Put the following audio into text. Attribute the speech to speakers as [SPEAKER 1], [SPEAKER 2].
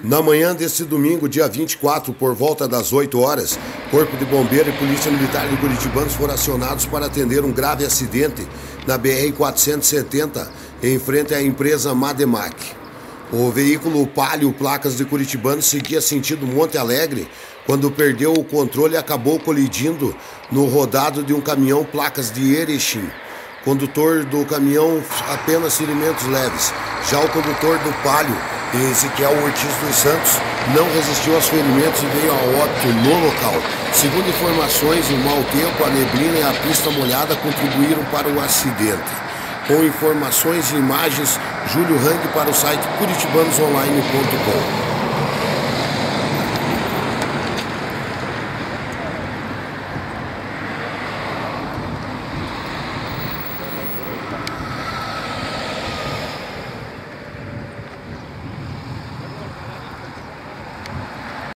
[SPEAKER 1] Na manhã deste domingo, dia 24, por volta das 8 horas, Corpo de Bombeiro e Polícia Militar de Curitibanos foram acionados para atender um grave acidente na BR-470, em frente à empresa Mademac. O veículo Palio Placas de Curitibanos seguia sentido Monte Alegre quando perdeu o controle e acabou colidindo no rodado de um caminhão Placas de Erechim. Condutor do caminhão apenas ferimentos leves. Já o condutor do Palio Ezequiel Ortiz dos Santos não resistiu aos ferimentos e veio a óbito no local. Segundo informações, o mau tempo, a neblina e a pista molhada contribuíram para o acidente. Com informações e imagens, Júlio Hang para o site curitibanosonline.com.